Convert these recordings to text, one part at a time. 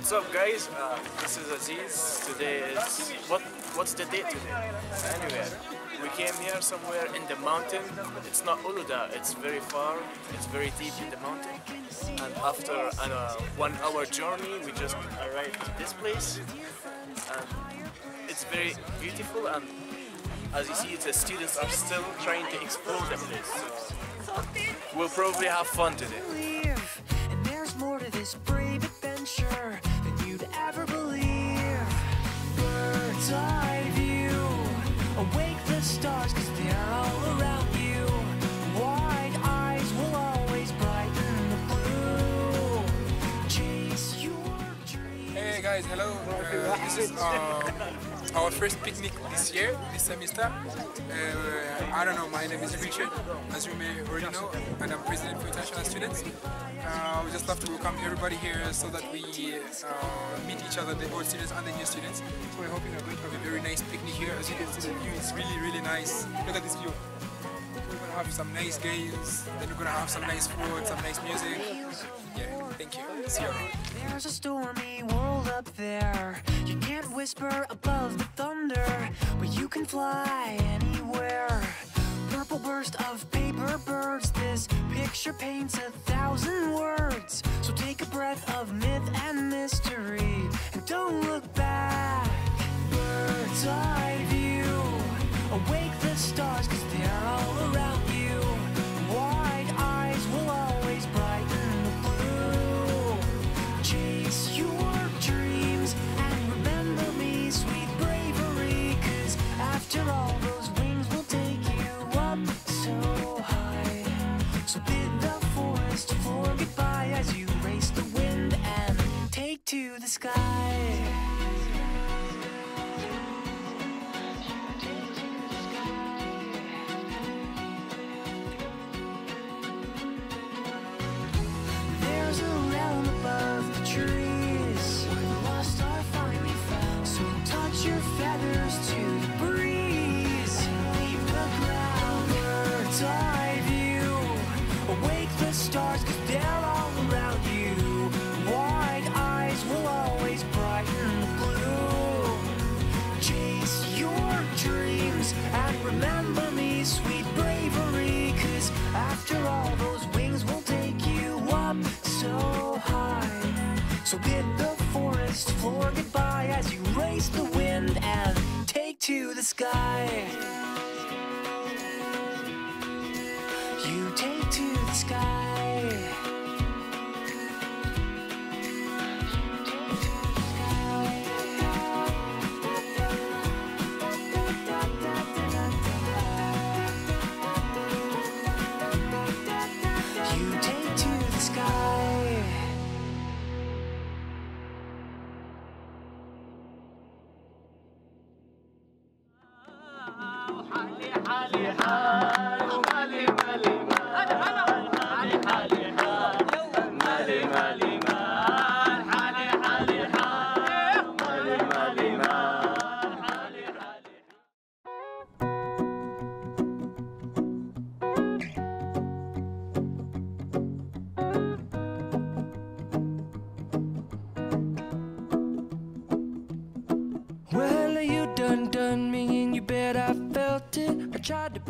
What's up, guys? Uh, this is Aziz. Today is what? What's the date today? Anyway, we came here somewhere in the mountain. It's not Uludağ. It's very far. It's very deep in the mountain. And after a uh, one-hour journey, we just arrived to this place. And it's very beautiful. And as you see, the students are still trying to explore the place. So we'll probably have fun today. Guys, hello. Uh, this is uh, our first picnic this year, this semester. Uh, I don't know, my name is Richard, as you may already know, and I'm president for international students. Uh, we just love to welcome everybody here so that we uh, meet each other, the old students and the new students. So we're hoping we're going to have a very nice picnic here. As you can see, the view is really, really nice. Look at this view. Have some nice games, then we're gonna have some nice food, some nice music. Yeah, thank you. See you. There's a stormy world up there. You can't whisper above the thunder, but you can fly anywhere. Purple burst of paper birds. This picture paints a thousand words. So take a breath of myth and mystery and don't look back. Bird's eye view. Awake the stars, all around you. Wide eyes will always brighten blue. Chase your dreams and remember me, sweet bravery. Cause after all, those wings will take you up so high. So bid the forest floor goodbye as you race the wind and take to the sky. Well,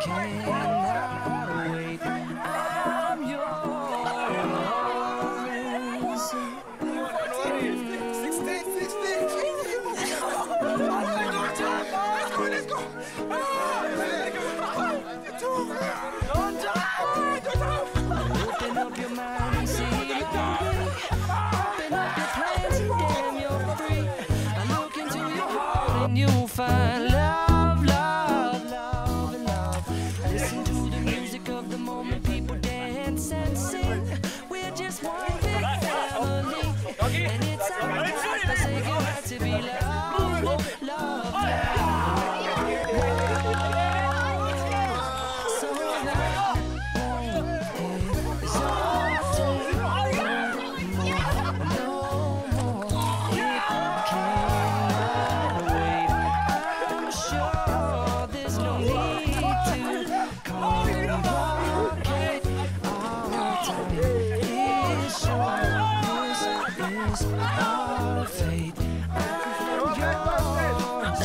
It cannot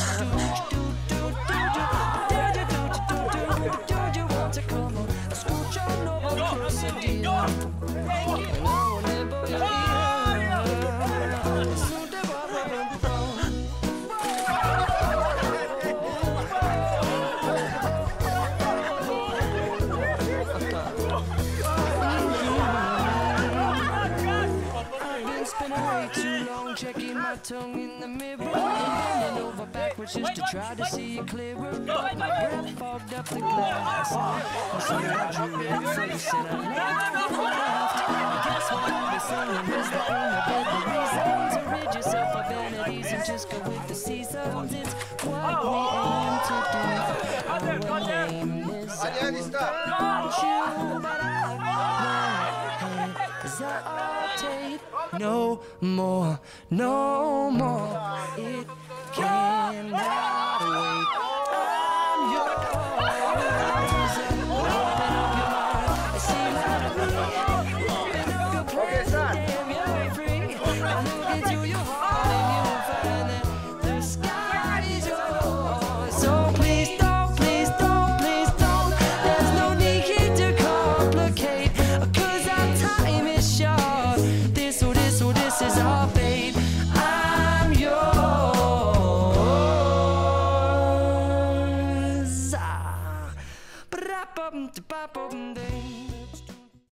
I don't. Tongue in the mirror and bending over backwards just to try to see it clearer. But my breath fogged up the glass. I see I drew your face and I laughed and laughed. I guess what I was saying is the only better reason to rid yourself of vanities and just go with the seasons. It's what we aim to do. Our name is don't no more, no more. It cannot wait.